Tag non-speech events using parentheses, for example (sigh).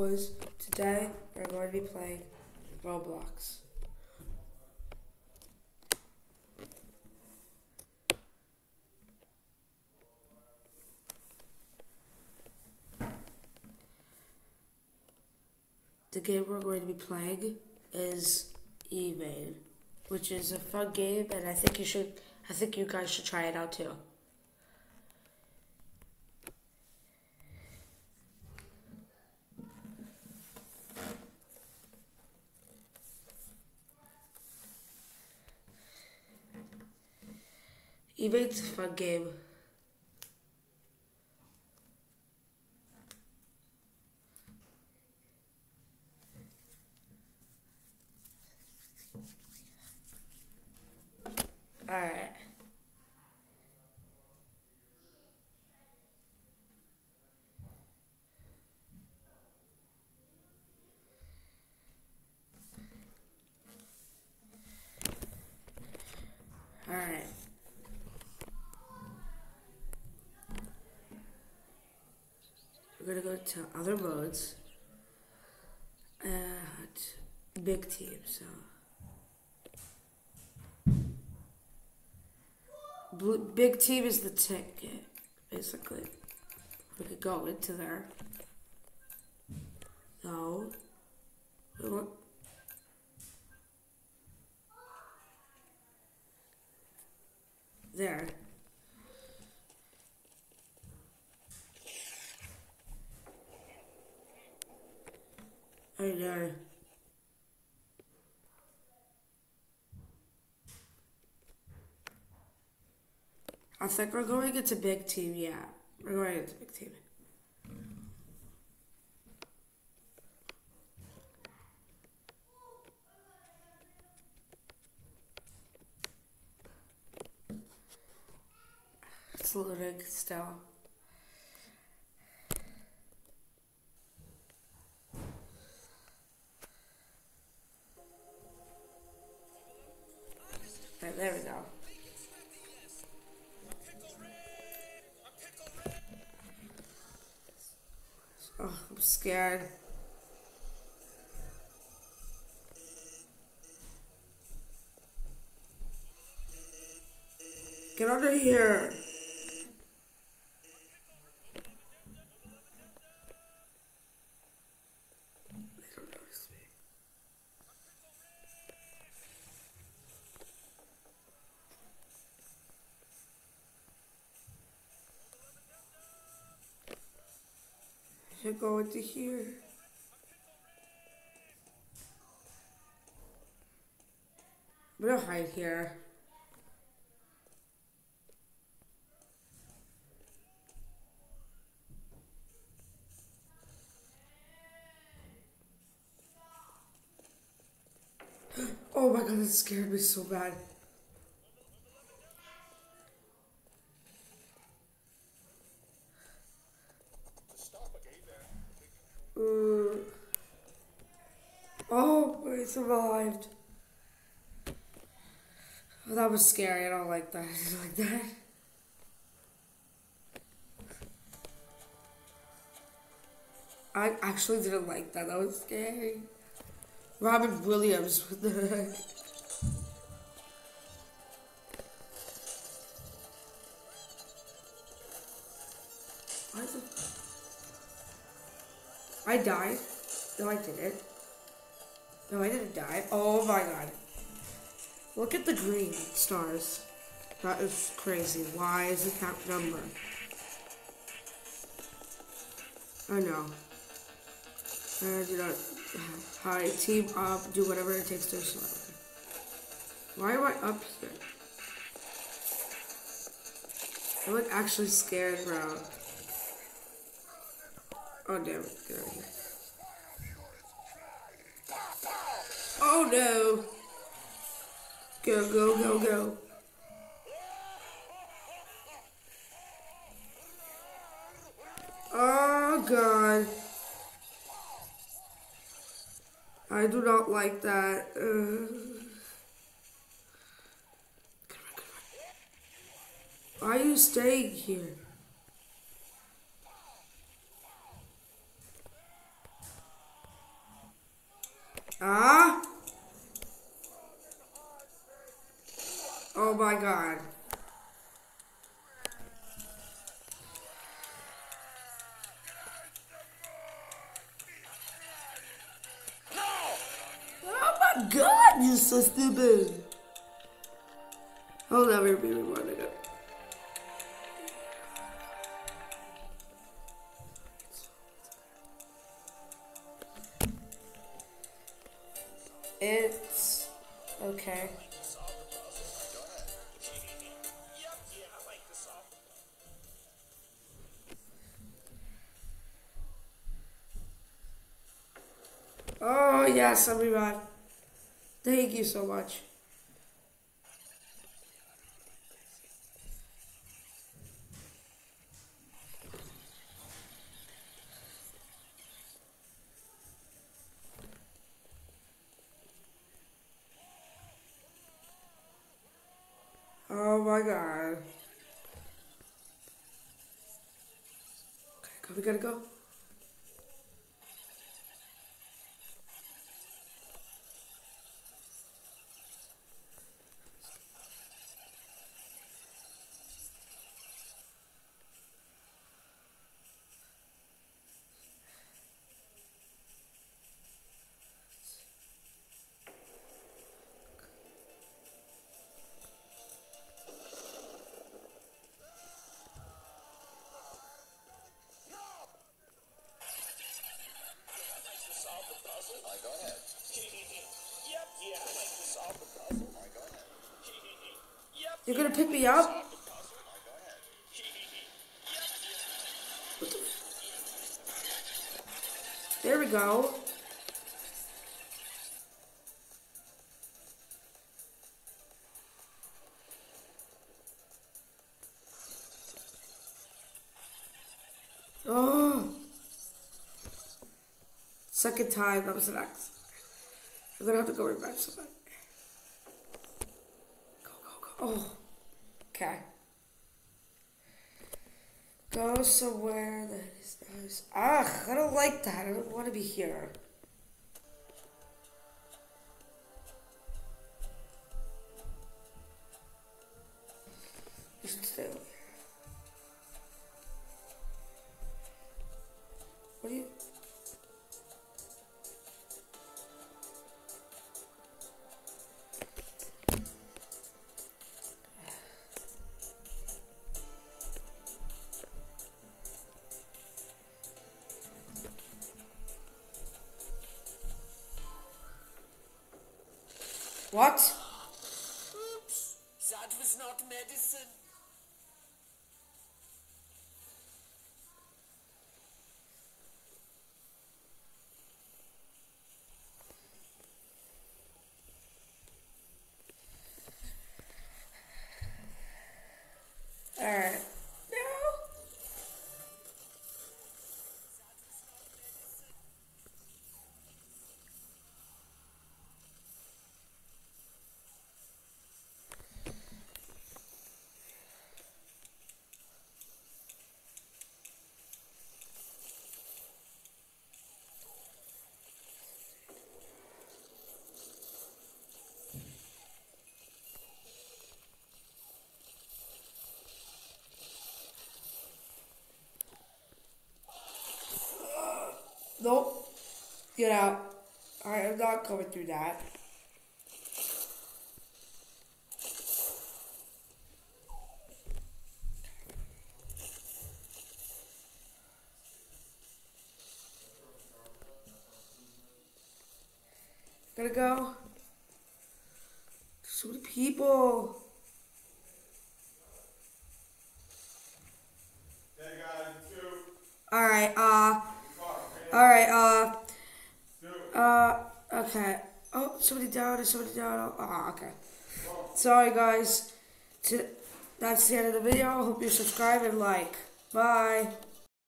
boys. Today we're going to be playing Roblox. The game we're going to be playing is Evade, which is a fun game, and I think you should. I think you guys should try it out too. Evade's a fun game. Alright. Alright. We're gonna go to other modes. And big team, so. Blue, big team is the ticket, basically. We could go into there. No. We want- There. I. I think we're going into big team, yeah. We're going into big team. It's loading still. Scared. Get out of here. Should go into here. Gonna hide here. (gasps) Oh my god, that scared me so bad. Uh, oh, we survived. Oh, that was scary. I don't like that. (laughs) Like that. I actually didn't like that. That was scary. Robin Williams. (laughs) What the heck? I died. No, I didn't. No, I didn't die. Oh my god. Look at the green stars. That is crazy. Why is it that number? I know. And you know, hi, team up, do whatever it takes to survive. Why am I up here? I'm like actually scared, bro. Oh damn it, get out of here. Oh no! Go, go, go, go. Oh god. I do not like that. Uh, why are you staying here? Ah? Oh my god. Oh my god, you're so stupid. I'll never be reminded of It's okay. Oh yes, be. Thank you so much. Oh my god. Okay, we gotta go. You're gonna pick me up? The there we go. Oh. Second time, that was an. I'm gonna have to go revive somebody. Go, go, go. Oh. Okay. Go somewhere that is nice. Ah, I don't like that. I don't want to be here. Should stay over What? Nope. Get out. I am not going through that. Gotta go. So many people. Hey guys, two, Alright, uh, fuck, alright, uh, uh, okay. Oh, somebody down, somebody down? Oh, okay. Sorry, guys. To, that's the end of the video. Hope you subscribe and like. Bye.